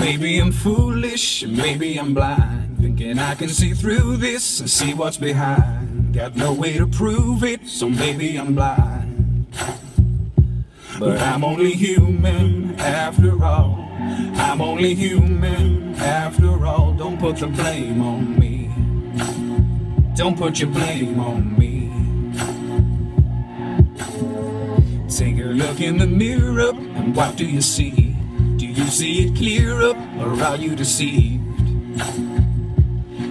Maybe I'm foolish, maybe I'm blind. Thinking I can see through this and see what's behind. Got no way to prove it, so maybe I'm blind. But I'm only human after all. I'm only human after all. Don't put the blame on me. Don't put your blame on me. Take a look in the mirror and what do you see? You see it clear up or are you deceived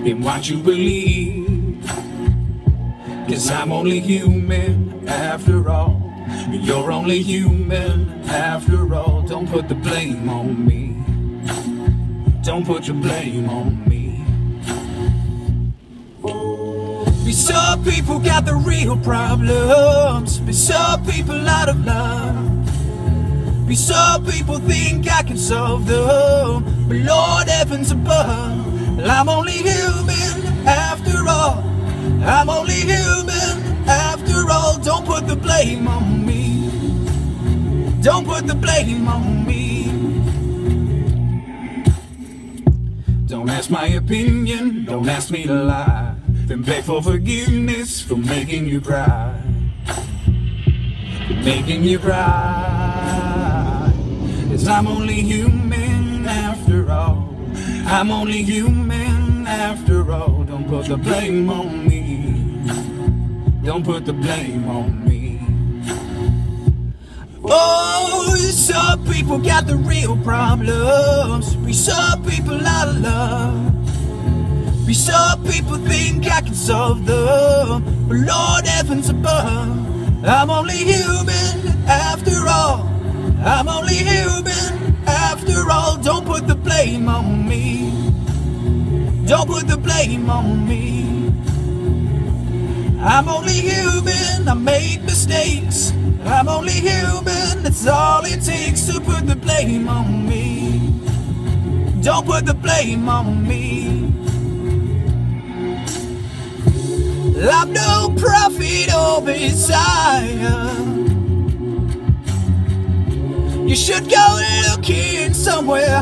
in what you believe? Cause I'm only human after all. You're only human after all. Don't put the blame on me. Don't put your blame on me. Be some people got the real problems. Be some people out of love. Be some people think I can solve them. But Lord heavens above, I'm only human after all. I'm only human after all. Don't put the blame on me. Don't put the blame on me. Don't ask my opinion, don't ask me to lie. Then beg for forgiveness for making you cry. For making you cry. Cause I'm only human after all. I'm only human after all. Don't put the blame on me. Don't put the blame on me. Oh, some people got the real problems. We some people out of love. We some people think I can solve them. But Lord heavens above, I'm only human blame on me. Don't put the blame on me. I'm only human, I made mistakes. I'm only human, that's all it takes to put the blame on me. Don't put the blame on me. I'm no prophet or messiah. You should go looking somewhere